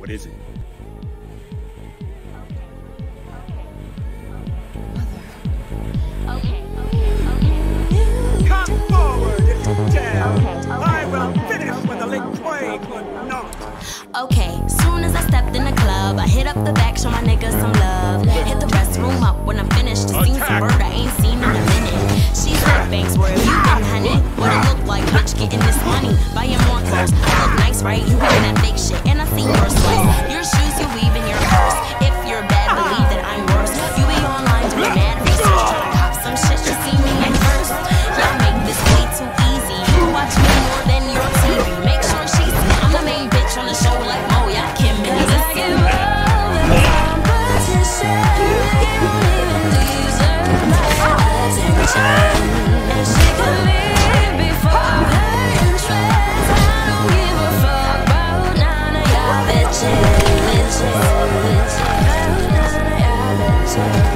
What is it? Okay, okay, okay. Come forward if you dare. Okay, okay, I will okay, finish okay, what the late okay, Twain okay, could okay. not. Okay, soon as I stepped in the club, I hit up the back, show my niggas some love. Hit the restroom up when I'm finished. The scene's a bird I ain't seen in a minute. She's like Banks, where have you been, honey? What it look like, bitch, getting this money. Buying more clothes. Right? You wearing that fake shit, and I see your sweat. Your shoes, you weave in your purse. If you're bad, believe that I'm worse. You be online doing mad research, trying to cop some shit. You see me in first. Y'all make this way too easy. You watch me more than your TV. Make sure she's I'm the main bitch on the show like sound.